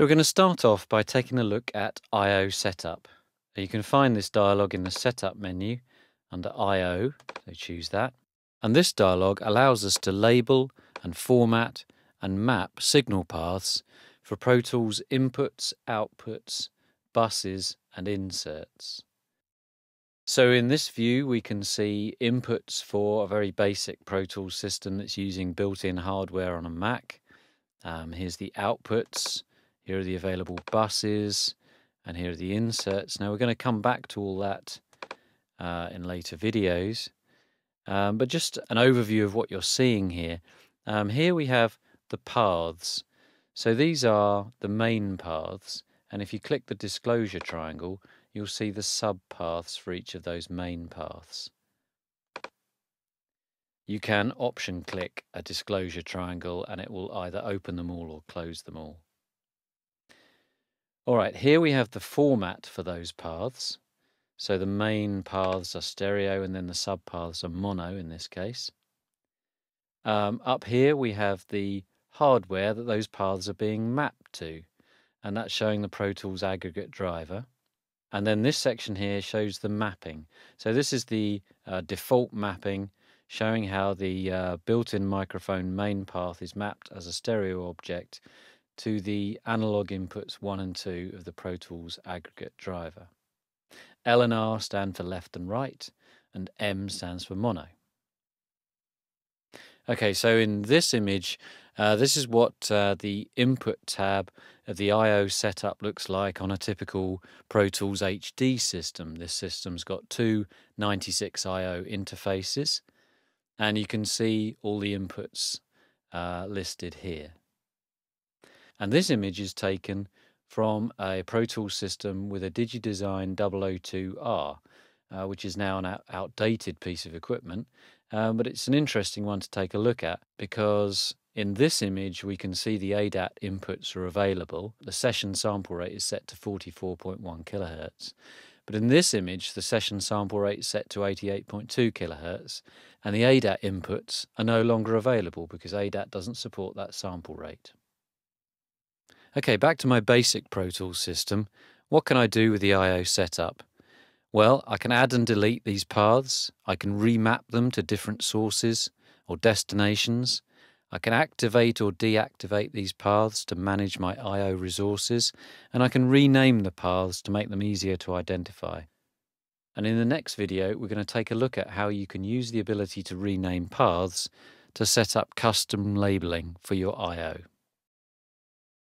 So we're going to start off by taking a look at I.O. setup. You can find this dialog in the setup menu under I.O., so choose that. And this dialog allows us to label and format and map signal paths for Pro Tools inputs, outputs, buses and inserts. So in this view we can see inputs for a very basic Pro Tools system that's using built-in hardware on a Mac. Um, here's the outputs here are the available buses, and here are the inserts. Now we're going to come back to all that uh, in later videos, um, but just an overview of what you're seeing here. Um, here we have the paths. So these are the main paths, and if you click the disclosure triangle, you'll see the subpaths for each of those main paths. You can option click a disclosure triangle and it will either open them all or close them all. All right, here we have the format for those paths. So the main paths are stereo and then the subpaths are mono in this case. Um, up here we have the hardware that those paths are being mapped to, and that's showing the Pro Tools aggregate driver. And then this section here shows the mapping. So this is the uh, default mapping showing how the uh, built-in microphone main path is mapped as a stereo object to the analog inputs 1 and 2 of the Pro Tools aggregate driver. L and R stand for left and right, and M stands for mono. Okay, so in this image, uh, this is what uh, the input tab of the I.O. setup looks like on a typical Pro Tools HD system. This system's got two 96 I.O. interfaces, and you can see all the inputs uh, listed here. And this image is taken from a Pro Tools system with a DigiDesign 002R, uh, which is now an out outdated piece of equipment. Um, but it's an interesting one to take a look at because in this image we can see the ADAT inputs are available. The session sample rate is set to 44.1 kilohertz. But in this image, the session sample rate is set to 88.2 kilohertz, and the ADAT inputs are no longer available because ADAT doesn't support that sample rate. Okay, back to my basic Pro Tools system. What can I do with the I.O. setup? Well, I can add and delete these paths. I can remap them to different sources or destinations. I can activate or deactivate these paths to manage my I.O. resources, and I can rename the paths to make them easier to identify. And in the next video, we're going to take a look at how you can use the ability to rename paths to set up custom labeling for your I.O.